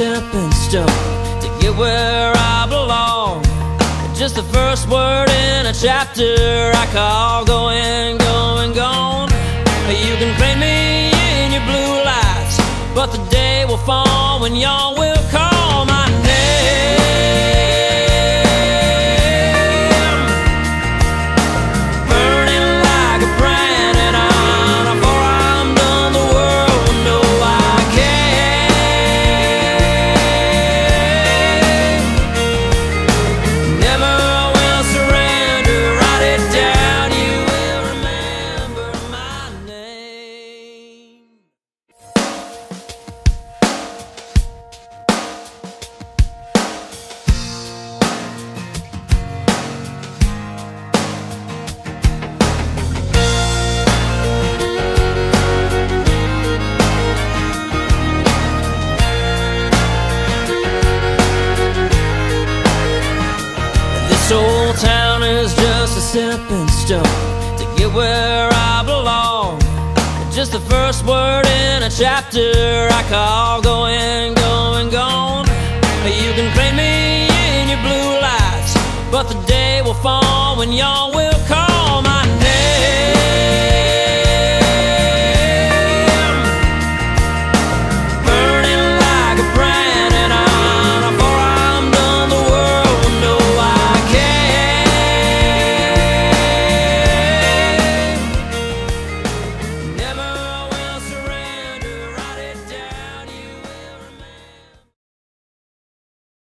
stone to get where I belong. Just the first word in a chapter I call going, going, gone. You can paint me in your blue lights, but the day will fall when y'all will just a stepping stone to get where I belong. Just the first word in a chapter I call going, going, gone. You can paint me in your blue lights, but the day will fall when y'all will call.